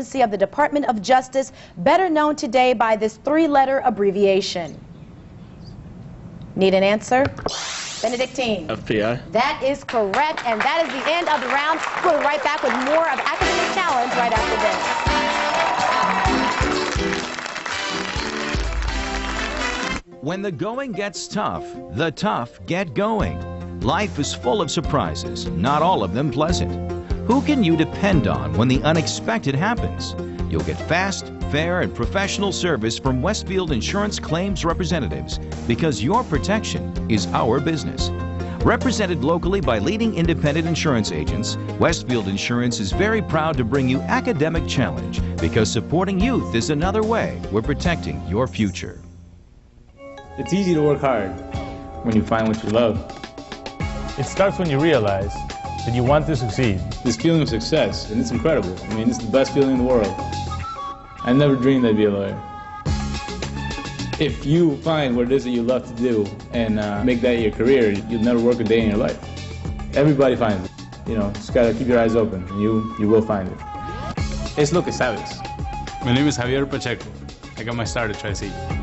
agency of the Department of Justice, better known today by this three-letter abbreviation? Need an answer? Benedictine. FBI. That is correct, and that is the end of the round. We'll be right back with more of Academic Challenge right after this. When the going gets tough, the tough get going. Life is full of surprises, not all of them pleasant. Who can you depend on when the unexpected happens? You'll get fast, fair, and professional service from Westfield Insurance Claims Representatives because your protection is our business. Represented locally by leading independent insurance agents, Westfield Insurance is very proud to bring you Academic Challenge because supporting youth is another way we're protecting your future. It's easy to work hard when you find what you love. It starts when you realize that you want to succeed. This feeling of success, and it's incredible. I mean, it's the best feeling in the world. I never dreamed I'd be a lawyer. If you find what it is that you love to do and uh, make that your career, you'll never work a day in your life. Everybody finds it. You know, just gotta keep your eyes open, and you, you will find it. Es lo que sabes. My name is Javier Pacheco. I got my start at Tri-C.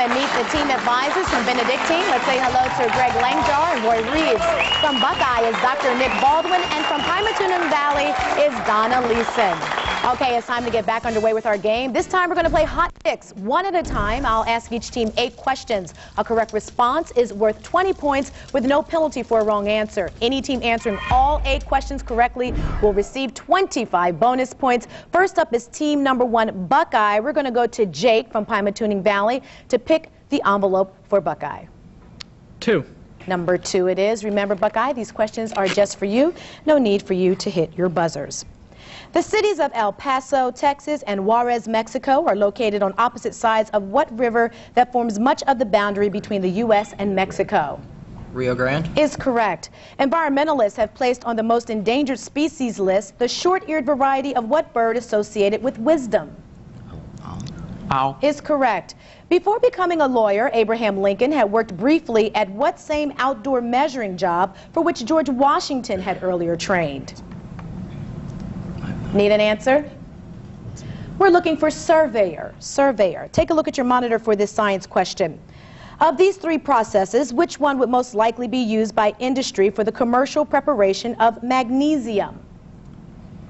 And meet the team advisors from Benedictine. Let's say hello to Greg Langjar and Roy Reeves. From Buckeye is Dr. Nick Baldwin, and from Pymatuning Valley is Donna Leeson. Okay, it's time to get back underway with our game. This time we're going to play hot picks, one at a time. I'll ask each team eight questions. A correct response is worth 20 points with no penalty for a wrong answer. Any team answering all eight questions correctly will receive 25 bonus points. First up is team number one, Buckeye. We're going to go to Jake from Pymatuning Valley to pick the envelope for Buckeye. Two. Number two it is. Remember, Buckeye, these questions are just for you. No need for you to hit your buzzers. The cities of El Paso, Texas, and Juarez, Mexico are located on opposite sides of what river that forms much of the boundary between the U.S. and Mexico? Rio Grande? Is correct. Environmentalists have placed on the most endangered species list the short-eared variety of what bird associated with wisdom? Owl. Is correct. Before becoming a lawyer, Abraham Lincoln had worked briefly at what same outdoor measuring job for which George Washington had earlier trained? Need an answer? We're looking for surveyor. Surveyor. Take a look at your monitor for this science question. Of these three processes, which one would most likely be used by industry for the commercial preparation of magnesium?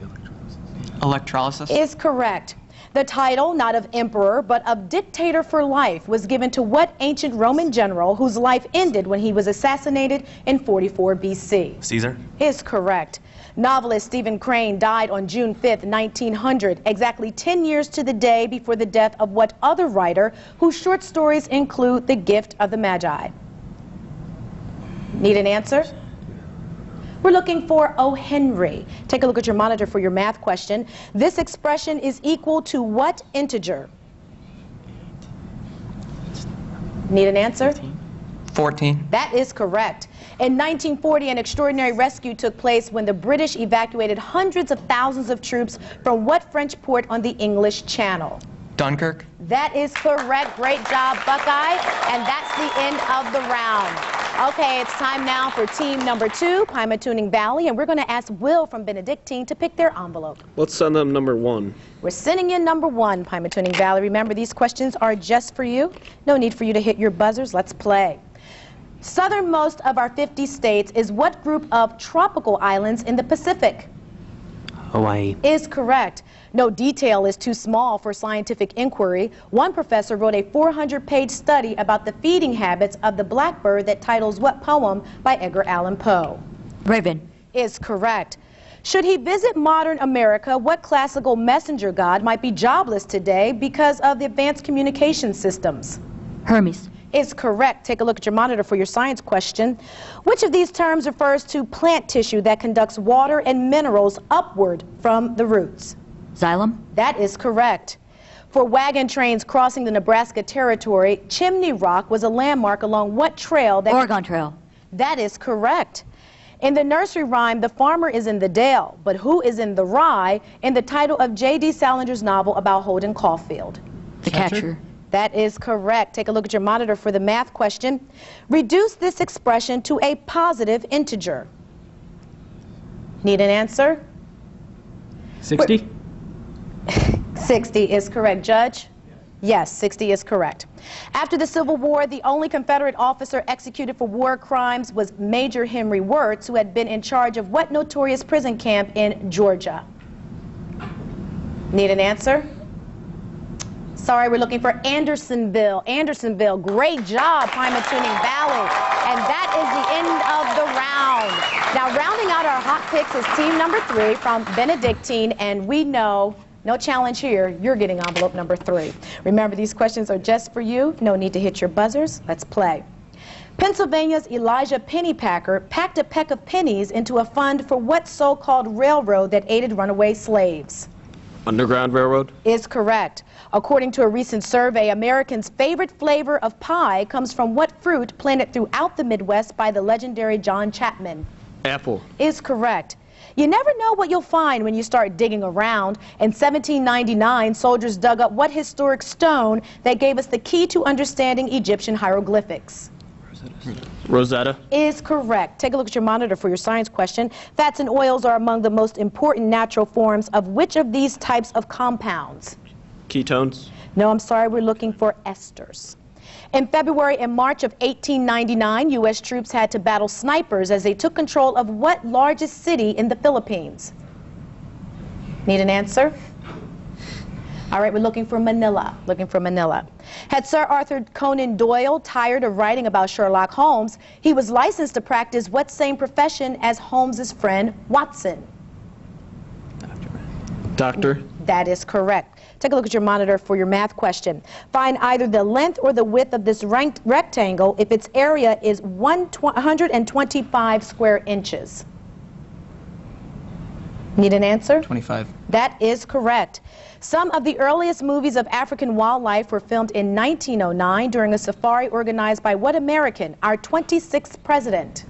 Electrolysis? Electrolysis. Is correct. The title, not of emperor, but of dictator for life, was given to what ancient Roman general whose life ended when he was assassinated in 44 BC? Caesar? Is correct. Novelist Stephen Crane died on June 5, 1900, exactly 10 years to the day before the death of what other writer whose short stories include The Gift of the Magi? Need an answer? We're looking for O. Henry. Take a look at your monitor for your math question. This expression is equal to what integer? Need an answer? 14. That is correct. In 1940, an extraordinary rescue took place when the British evacuated hundreds of thousands of troops from what French port on the English Channel? Dunkirk? That is correct. Great job, Buckeye. And that's the end of the round. Okay, it's time now for team number two, Pymatuning Valley, and we're going to ask Will from Benedictine to pick their envelope. Let's send them number one. We're sending in number one, Pymatuning Valley. Remember, these questions are just for you. No need for you to hit your buzzers. Let's play. Southernmost of our 50 states is what group of tropical islands in the Pacific? Hawaii. Is correct. No detail is too small for scientific inquiry. One professor wrote a 400-page study about the feeding habits of the blackbird that titles What Poem by Edgar Allan Poe? Raven. Is correct. Should he visit modern America, what classical messenger god might be jobless today because of the advanced communication systems? Hermes. Is correct. Take a look at your monitor for your science question. Which of these terms refers to plant tissue that conducts water and minerals upward from the roots? Xylem? That is correct. For wagon trains crossing the Nebraska Territory, Chimney Rock was a landmark along what trail? That Oregon Trail. That is correct. In the nursery rhyme, the farmer is in the dale, but who is in the rye in the title of J.D. Salinger's novel about Holden Caulfield? The catcher. catcher. That is correct. Take a look at your monitor for the math question. Reduce this expression to a positive integer. Need an answer? 60? 60 is correct. Judge? Yes, 60 is correct. After the Civil War, the only Confederate officer executed for war crimes was Major Henry Wirz, who had been in charge of what notorious prison camp in Georgia? Need an answer? Sorry, we're looking for Andersonville. Andersonville, great job, Tuning Valley. And that is the end of the round. Now, rounding out our hot picks is team number three from Benedictine, and we know no challenge here. You're getting envelope number three. Remember, these questions are just for you. No need to hit your buzzers. Let's play. Pennsylvania's Elijah Pennypacker packed a peck of pennies into a fund for what so-called railroad that aided runaway slaves? Underground Railroad? Is correct. According to a recent survey, Americans' favorite flavor of pie comes from what fruit planted throughout the Midwest by the legendary John Chapman? Apple. Is correct. You never know what you'll find when you start digging around. In 1799, soldiers dug up what historic stone that gave us the key to understanding Egyptian hieroglyphics? Rosetta. Is correct. Take a look at your monitor for your science question. Fats and oils are among the most important natural forms of which of these types of compounds? Ketones. No, I'm sorry, we're looking for esters. In February and March of 1899, U.S. troops had to battle snipers as they took control of what largest city in the Philippines? Need an answer? All right, we're looking for Manila. Looking for Manila. Had Sir Arthur Conan Doyle tired of writing about Sherlock Holmes, he was licensed to practice what same profession as Holmes's friend Watson? Doctor. That is correct. Take a look at your monitor for your math question. Find either the length or the width of this rectangle if its area is 125 square inches. Need an answer? 25. That is correct. Some of the earliest movies of African wildlife were filmed in 1909 during a safari organized by what American, our 26th president?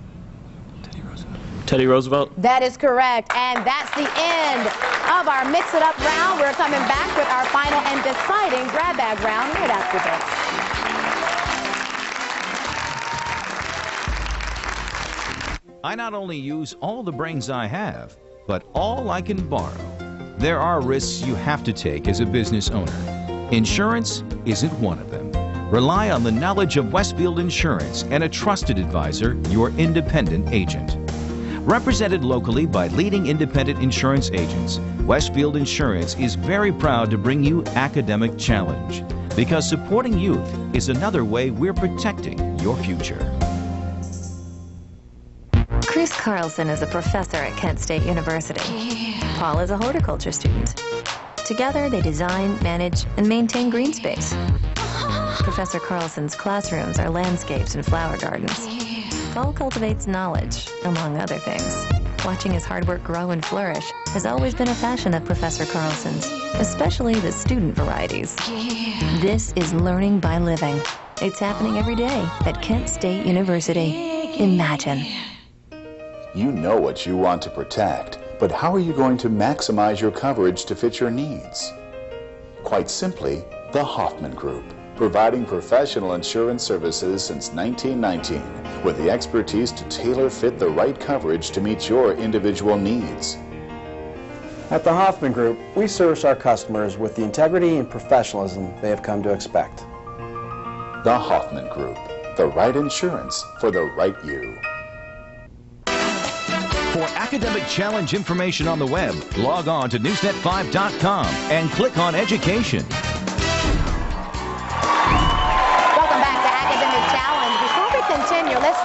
Teddy Roosevelt. That is correct. And that's the end of our Mix It Up round. We're coming back with our final and deciding grab bag round right after this. I not only use all the brains I have, but all I can borrow. There are risks you have to take as a business owner. Insurance isn't one of them. Rely on the knowledge of Westfield Insurance and a trusted advisor, your independent agent. Represented locally by leading independent insurance agents, Westfield Insurance is very proud to bring you Academic Challenge because supporting youth is another way we're protecting your future. Chris Carlson is a professor at Kent State University. Paul is a horticulture student. Together, they design, manage, and maintain green space. Professor Carlson's classrooms are landscapes and flower gardens. Paul cultivates knowledge, among other things. Watching his hard work grow and flourish has always been a passion of Professor Carlson's, especially the student varieties. This is learning by living. It's happening every day at Kent State University. Imagine. You know what you want to protect, but how are you going to maximize your coverage to fit your needs? Quite simply, the Hoffman Group providing professional insurance services since 1919 with the expertise to tailor fit the right coverage to meet your individual needs. At the Hoffman Group, we service our customers with the integrity and professionalism they have come to expect. The Hoffman Group, the right insurance for the right you. For academic challenge information on the web, log on to newsnet5.com and click on education.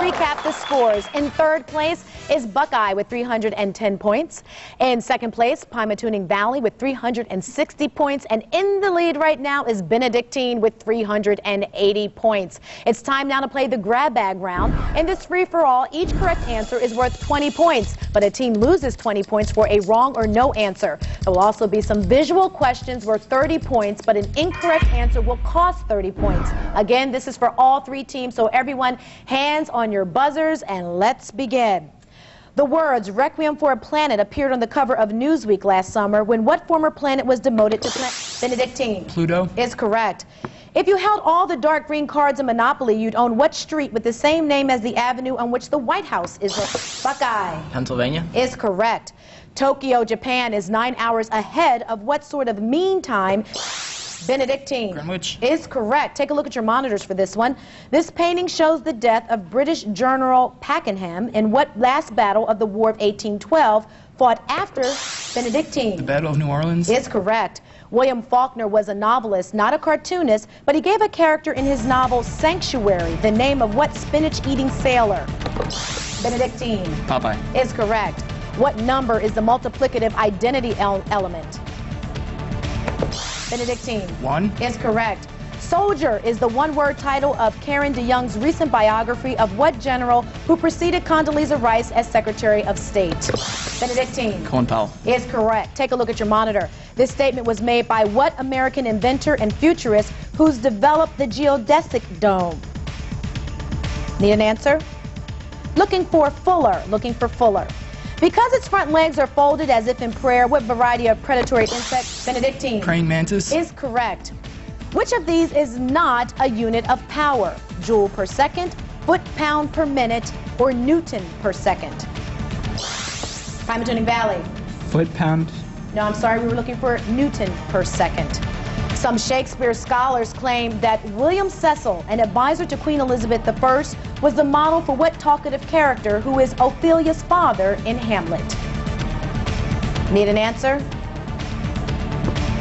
Recap the scores. In third place is Buckeye with 310 points. In second place, Pymatuning Valley with 360 points. And in the lead right now is Benedictine with 380 points. It's time now to play the grab bag round. In this free-for-all, each correct answer is worth 20 points, but a team loses 20 points for a wrong or no answer. There will also be some visual questions worth 30 points, but an incorrect answer will cost 30 points. Again, this is for all three teams, so everyone Hands on your buzzers and let's begin. The words Requiem for a Planet appeared on the cover of Newsweek last summer when what former planet was demoted to Benedictine? Pluto. Is correct. If you held all the dark green cards in Monopoly, you'd own what street with the same name as the avenue on which the White House is? located? Buckeye. Pennsylvania. Is correct. Tokyo, Japan is nine hours ahead of what sort of mean time? Benedictine. Greenwich. Is correct. Take a look at your monitors for this one. This painting shows the death of British General Pakenham in what last battle of the War of 1812 fought after Benedictine? The Battle of New Orleans. Is correct. William Faulkner was a novelist, not a cartoonist, but he gave a character in his novel Sanctuary the name of what spinach eating sailor? Benedictine. Popeye. Is correct. What number is the multiplicative identity el- element? Benedictine. One. Is correct. Soldier is the one word title of Karen DeYoung's recent biography of what general who preceded Condoleezza Rice as Secretary of State? Benedictine. Colin Powell. Is correct. Take a look at your monitor. This statement was made by what American inventor and futurist who's developed the geodesic dome? Need an answer? Looking for Fuller. Looking for Fuller. Because its front legs are folded as if in prayer, what variety of predatory insect? Benedictine. Praying mantis. Is correct. Which of these is not a unit of power? Joule per second, foot pound per minute, or Newton per second? Tuning Valley. Foot pound. No, I'm sorry, we were looking for Newton per second. Some Shakespeare scholars claim that William Cecil, an advisor to Queen Elizabeth I, was the model for what talkative character who is Ophelia's father in Hamlet? Need an answer?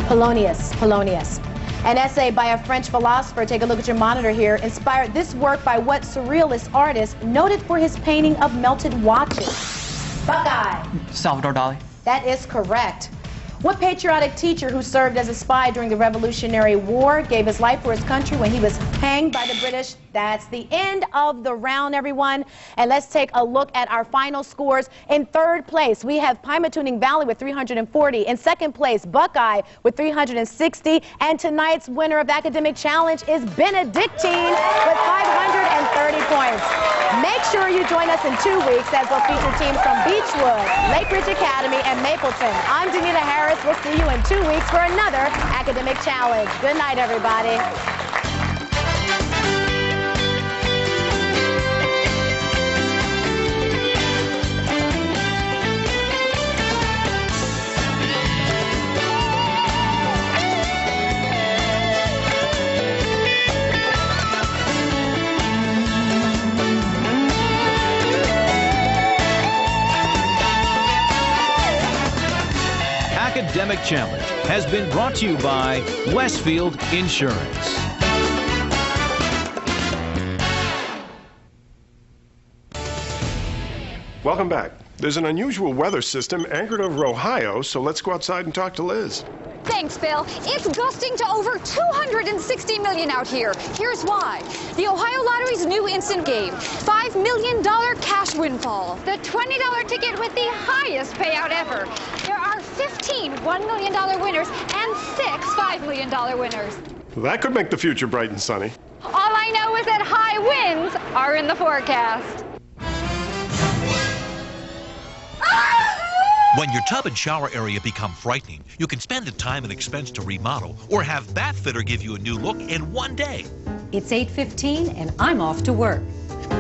Polonius. Polonius. An essay by a French philosopher, take a look at your monitor here, inspired this work by what surrealist artist noted for his painting of melted watches? Buckeye. Salvador Dali. That is correct. What patriotic teacher who served as a spy during the Revolutionary War gave his life for his country when he was hanged by the British? That's the end of the round, everyone. And let's take a look at our final scores. In third place, we have Pymatuning Valley with 340. In second place, Buckeye with 360. And tonight's winner of Academic Challenge is Benedictine with 530 points. Make sure you join us in two weeks as we'll feature teams from Beechwood, Lake Ridge Academy, and Mapleton. I'm Danita Harris. We'll see you in two weeks for another Academic Challenge. Good night, everybody. Academic Challenge has been brought to you by Westfield Insurance. Welcome back. There's an unusual weather system anchored over Ohio, so let's go outside and talk to Liz. Thanks, Bill. It's gusting to over 260 million out here. Here's why. The Ohio Lottery's new instant game. $5 million cash windfall. The $20 ticket with the highest payout ever. There are 15 $1 million winners and six $5 million winners. That could make the future bright and sunny. All I know is that high winds are in the forecast. When your tub and shower area become frightening, you can spend the time and expense to remodel or have Bathfitter give you a new look in one day. It's 8.15 and I'm off to work.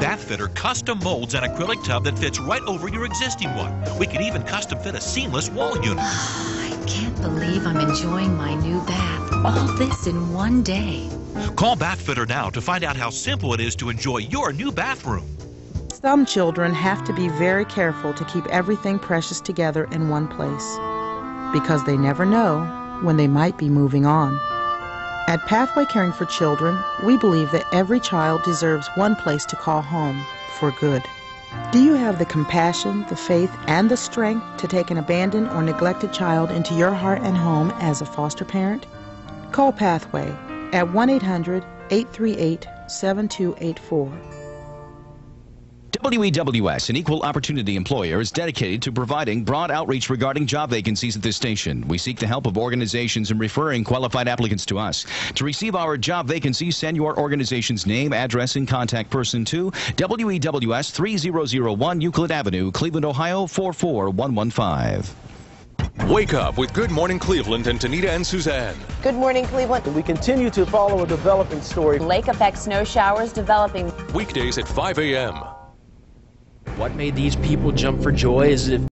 Bathfitter custom molds an acrylic tub that fits right over your existing one. We can even custom fit a seamless wall unit. Ah, I can't believe I'm enjoying my new bath. All this in one day. Call Bathfitter now to find out how simple it is to enjoy your new bathroom. Some children have to be very careful to keep everything precious together in one place because they never know when they might be moving on. At Pathway Caring for Children, we believe that every child deserves one place to call home for good. Do you have the compassion, the faith, and the strength to take an abandoned or neglected child into your heart and home as a foster parent? Call Pathway at 1 800 838 7284. WEWS, an equal opportunity employer, is dedicated to providing broad outreach regarding job vacancies at this station. We seek the help of organizations in referring qualified applicants to us. To receive our job vacancies, send your organization's name, address, and contact person to WEWS 3001 Euclid Avenue, Cleveland, Ohio 44115. Wake up with Good Morning Cleveland and Danita and Susanne. Good morning, Cleveland. We continue to follow a developing story. Lake effect snow showers developing. Weekdays at 5 a.m. What made these people jump for joy is if